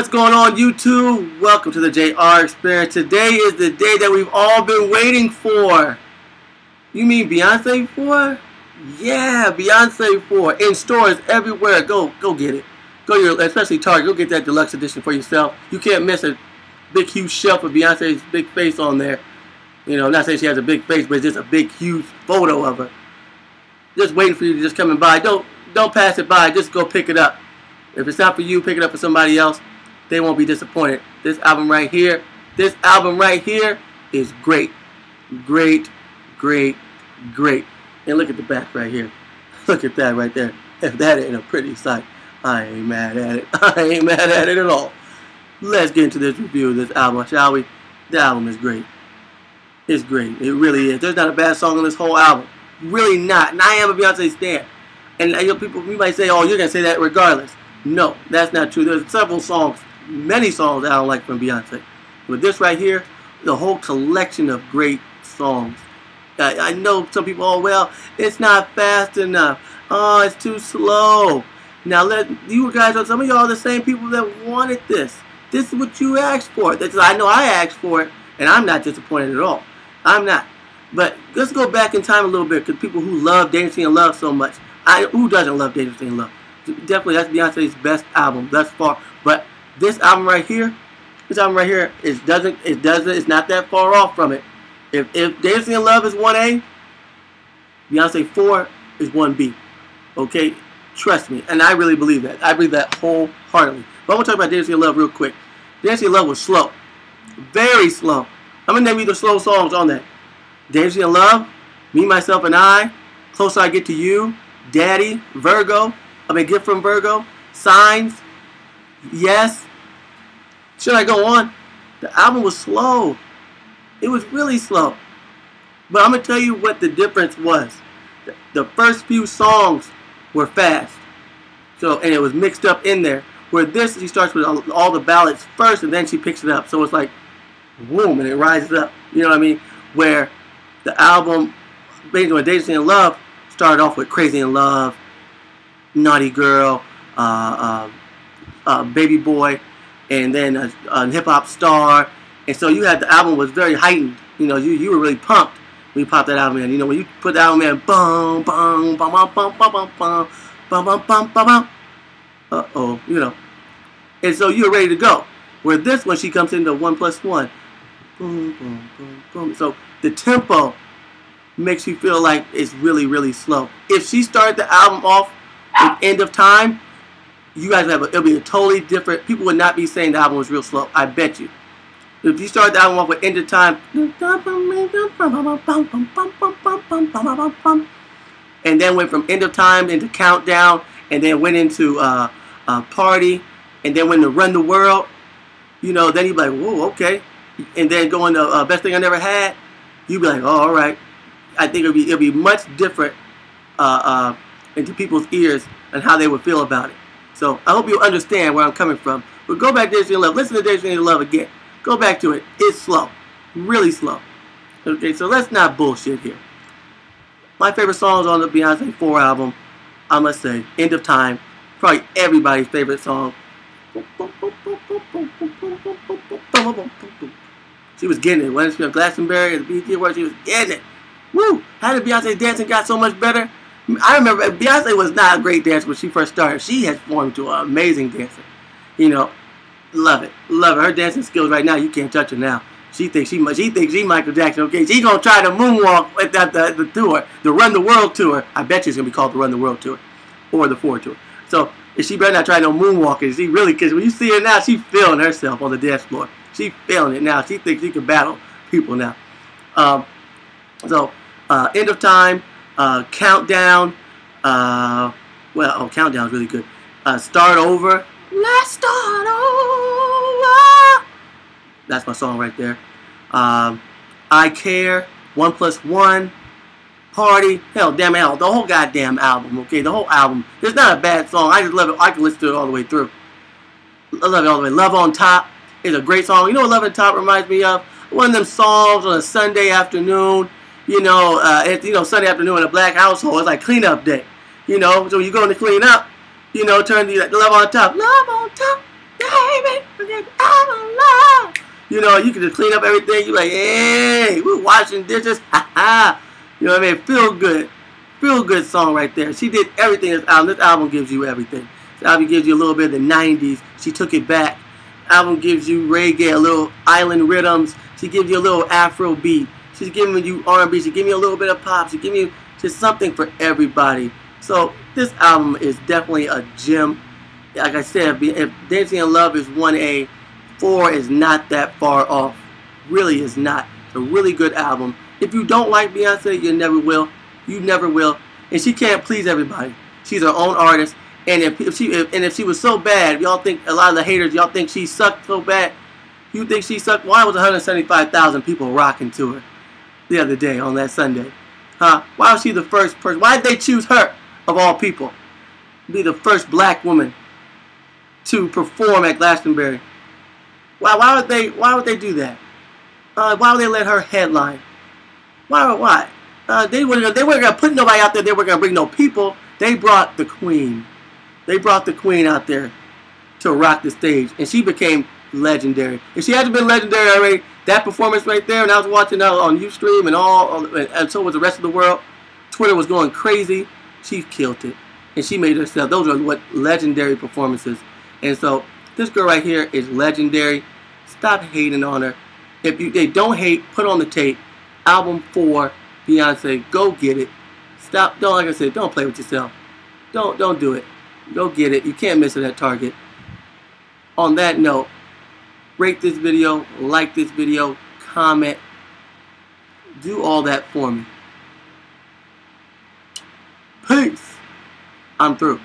What's going on YouTube? Welcome to the JR Experience. Today is the day that we've all been waiting for. You mean Beyonce 4? Yeah, Beyonce 4 in stores everywhere. Go go get it. Go your especially Target. Go get that deluxe edition for yourself. You can't miss a big huge shelf of Beyonce's big face on there. You know, not saying she has a big face, but it's just a big huge photo of her. Just waiting for you to just come and buy. Don't don't pass it by. Just go pick it up. If it's not for you, pick it up for somebody else. They won't be disappointed. This album right here, this album right here is great. Great, great, great. And look at the back right here. Look at that right there. If that ain't a pretty sight, I ain't mad at it. I ain't mad at it at all. Let's get into this review of this album, shall we? The album is great. It's great. It really is. There's not a bad song on this whole album. Really not. And I am a Beyonce stan. And uh, you know, people, you might say, oh, you're going to say that regardless. No, that's not true. There's several songs, many songs I don't like from Beyonce. But this right here, the whole collection of great songs. I, I know some people, oh, well, it's not fast enough. Oh, it's too slow. Now, let you guys, are some of y'all are the same people that wanted this. This is what you asked for. That's, I know I asked for it, and I'm not disappointed at all. I'm not. But let's go back in time a little bit, because people who love Dangerously in Love so much, I, who doesn't love Dangerously in Love? definitely that's Beyonce's best album thus far. But this album right here, this album right here, it doesn't, it doesn't, it's not that far off from it. If if Dangerously in Love is one A, Beyonce four is one B. Okay, trust me, and I really believe that. I believe that wholeheartedly. But I'm gonna talk about Dangerously in Love real quick. Dangerously in Love was slow, very slow. I'm gonna name you the slow songs on that. Dangerously in Love, Me, Myself, and I, Closer I Get to You, Daddy, Virgo, I mean, Gift from Virgo, Signs, Yes. Should I go on? The album was slow. It was really slow. But I'm going to tell you what the difference was. The first few songs were fast. So, and it was mixed up in there. Where this, she starts with all the ballads first and then she picks it up. So it's like, boom, and it rises up. You know what I mean? Where the album, based on Dangerously in Love, started off with Crazy in Love, Naughty Girl, uh, uh, uh, Baby Boy, and then a, a hip hop star. And so you had the album was very heightened. You know, you, you were really pumped when you popped that album in. You know, when you put the album in, boom, boom, boom, boom, boom, boom, boom, boom, boom, boom, boom, boom, boom. Uh oh, you know. And so you're ready to go. Where this one, she comes into one plus one. Boom, boom, boom, boom. So the tempo makes you feel like it's really, really slow. If she started the album off end of time, you guys have a, it'll be a totally different. People would not be saying the album was real slow. I bet you. If you start the album off with end of time, and then went from end of time into countdown, and then went into uh, uh, party, and then went to run the world, you know, then you'd be like, whoa, okay, and then going to uh, best thing I never had, you'd be like, oh, all right. I think it'll be it'll be much different. Uh, uh, into people's ears and how they would feel about it. So I hope you understand where I'm coming from. But go back to Days Love. Listen to Days Love again. Go back to it. It's slow. Really slow. Okay, so let's not bullshit here. My favorite songs on the Beyonce 4 album, I must say, End of Time. Probably everybody's favorite song. She was getting it. When she was Glastonbury at the BET Awards, she was getting it. Woo! How did Beyonce dancing got so much better? I remember Beyonce was not a great dancer when she first started. She has formed to an amazing dancer. You know, love it, love it. Her dancing skills right now, you can't touch her now. She thinks she she thinks she Michael Jackson. Okay, she's gonna try to moonwalk with that the, the tour, the Run the World tour. I bet she's gonna be called the Run the World tour, or the Four tour. So she better not try no moonwalking. She really, because when you see her now, she's feeling herself on the dance floor. She's feeling it now. She thinks she can battle people now. Um, so uh, end of time uh, Countdown. Uh, well, oh, Countdown is really good. Uh, start Over. Let's start over. That's my song right there. Um, I Care. One Plus One. Party. Hell, damn hell. The whole goddamn album, okay? The whole album. It's not a bad song. I just love it. I can listen to it all the way through. I love it all the way. Love on Top is a great song. You know what Love on Top reminds me of? One of them songs on a Sunday afternoon you know, uh, it's, you know, Sunday afternoon in a black household, it's like cleanup day. You know, so you go to clean up, you know, turn the, love on top. Love on top, baby, out of love. You know, you can just clean up everything. You're like, hey, we're washing dishes. Ha ha. You know what I mean? Feel good. Feel good song right there. She did everything this album. This album gives you everything. This album gives you a little bit of the 90s. She took it back. Album gives you reggae, a little island rhythms. She gives you a little Afro beat. She's giving you R&B. She's giving you a little bit of pop. She's giving you just something for everybody. So this album is definitely a gem. Like I said, if Dangerously in Love is 1A, 4 is not that far off. Really is not. It's a really good album. If you don't like Beyonce, you never will. You never will. And she can't please everybody. She's her own artist. And if, if she if, and if she was so bad, y'all think a lot of the haters, y'all think she sucked so bad. You think she sucked? Why was 175,000 people rocking to her the other day on that Sunday? Huh? Why was she the first person? Why did they choose her of all people? Be the first black woman to perform at Glastonbury. Why? Why would they? Why would they do that? Uh, why would they let her headline? Why? Why? Uh, they were they weren't gonna put nobody out there. They weren't gonna bring no people. They brought the queen. They brought the queen out there to rock the stage, and she became legendary. If she hadn't been legendary already, that performance right there, and I was watching that on UStream and all, and so was the rest of the world. Twitter was going crazy. She killed it, and she made herself. Those are what legendary performances. And so this girl right here is legendary. Stop hating on her. If you they don't hate, put on the tape. Album four, Beyonce, go get it. Stop. Don't like I said, don't play with yourself. Don't don't do it. Go get it. You can't miss it at Target. On that note, rate this video, like this video, comment, do all that for me. Peace. I'm through.